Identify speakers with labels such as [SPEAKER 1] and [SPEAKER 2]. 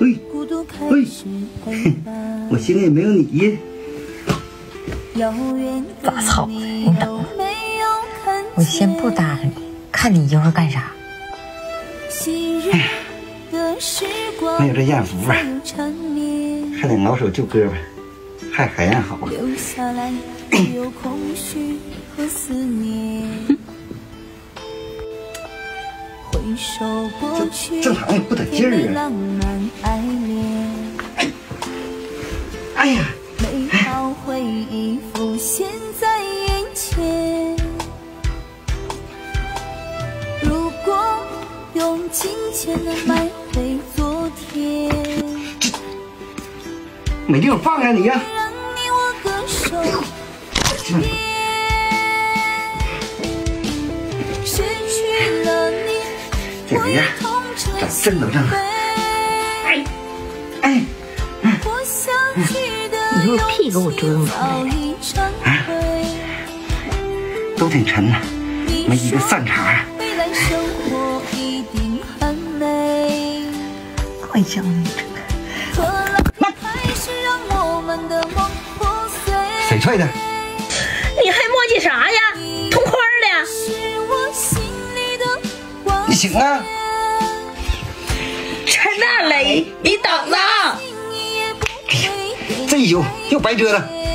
[SPEAKER 1] 喂喂，我现在也没有你。
[SPEAKER 2] 咋操的？你等着，我先不搭理你，看你一会儿干啥。
[SPEAKER 1] 没有这艳福啊，还得老手就胳膊，还海燕好。这正常也不得劲儿啊！哎呀！用金钱能买回昨天。没地方放呀。你呀！回呀，咱真能挣了。哎哎，
[SPEAKER 2] 你用屁给我折腾出来
[SPEAKER 1] 啊，都挺沉的，没一个散茬。
[SPEAKER 2] 快讲你这个！
[SPEAKER 1] 谁踹的？醒啊！
[SPEAKER 2] 陈大雷，你等着！
[SPEAKER 1] 哎呀，这一宿又白折腾。